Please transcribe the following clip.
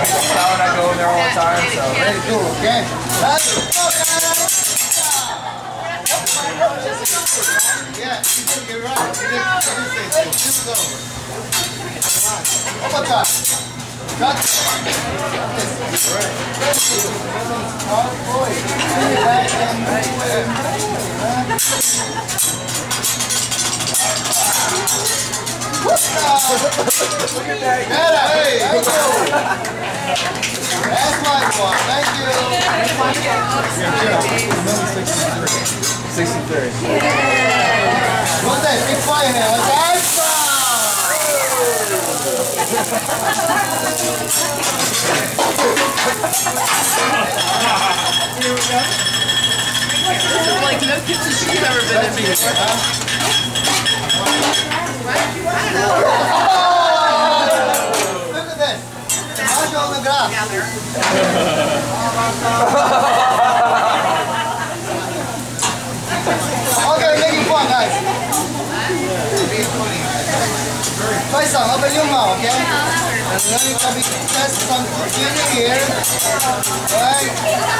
Kyle and I go in there all the time, so. Very cool, okay? Go. Yeah, you did, you're right. You did, you did say so. Just go. One more time. Cut. Yes. Hard boy. Look at that. Hey, you. That's my one. Thank you. 63. What's that? Big fire now. That's Like no kitchen she's ever been in before. Grass. Okay, making fun, guys. Some. Open your mouth, okay? And then you can test some cleaning here. Right?